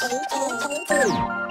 oh